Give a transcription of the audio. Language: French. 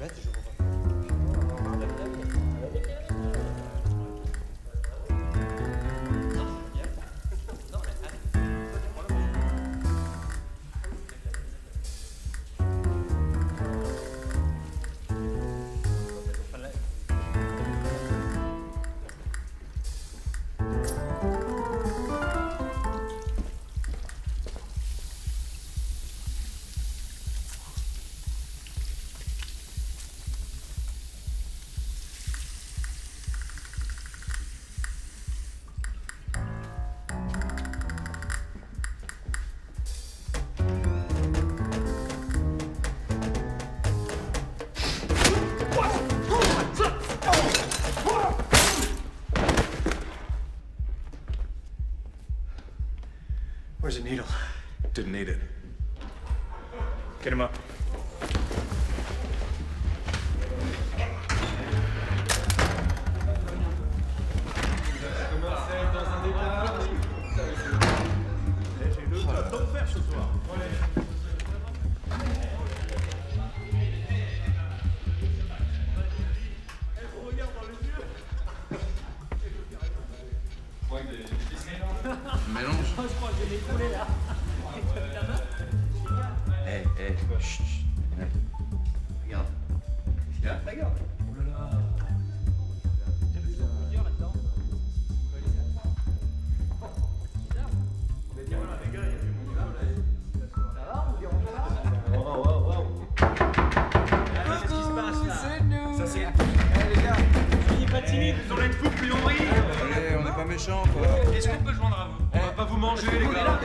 bête, je Where's the needle? Didn't need it. Get him up. Mélange. Eh, eh, chut, chut. Ouais. Regarde. Regarde, regarde. Allez, on n'est pas méchants, quoi. Est-ce qu'on peut joindre à vous? On va pas vous manger, les gars.